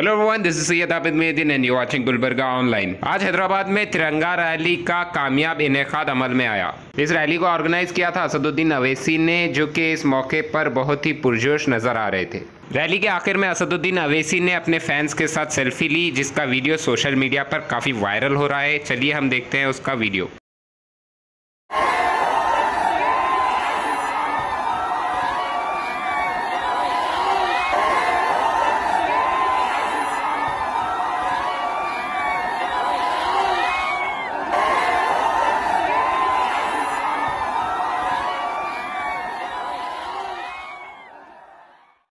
Hello everyone this is Syed Abid Mehdeen and you watching Gulbarga online आज हैदराबाद में तिरंगा rally का कामयाब इनका अमल में आया। इस रैली को ऑर्गेनाइज किया था असदुद्दीन अवैसी ने, जो कि इस मौके पर बहुत ही पुरजोश नज़र आ रहे थे। रैली के आखिर में असदुद्दीन अवैसी ने अपने फैंस के साथ सेल्फी ली, जिसका वीडियो सोशल मीडिया पर काफ़ी वायरल हो रहा है। चलिए हम देखते हैं उसका वीडियो।